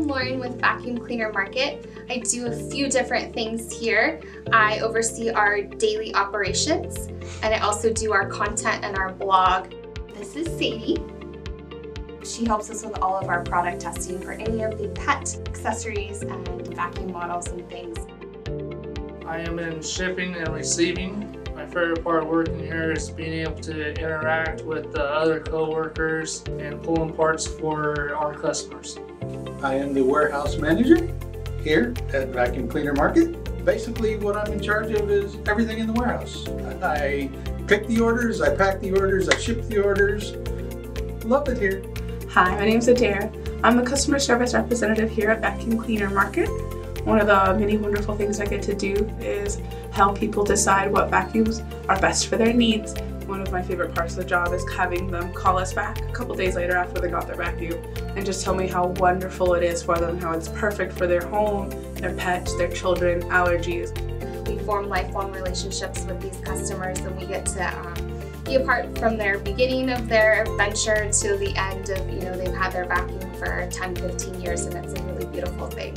I'm Lauren with Vacuum Cleaner Market. I do a few different things here. I oversee our daily operations and I also do our content and our blog. This is Sadie. She helps us with all of our product testing for any of the pet accessories and vacuum models and things. I am in shipping and receiving. My favorite part of working here is being able to interact with the other co-workers and pulling parts for our customers. I am the warehouse manager here at Vacuum Cleaner Market. Basically, what I'm in charge of is everything in the warehouse. I pick the orders, I pack the orders, I ship the orders. Love it here. Hi, my name is Adair. I'm the customer service representative here at Vacuum Cleaner Market. One of the many wonderful things I get to do is help people decide what vacuums are best for their needs. One of my favorite parts of the job is having them call us back a couple days later after they got their vacuum and just tell me how wonderful it is for them, how it's perfect for their home, their pets, their children, allergies. We form lifelong relationships with these customers and we get to um, be a part from their beginning of their adventure to the end of, you know, they've had their vacuum for 10, 15 years and it's a really beautiful thing.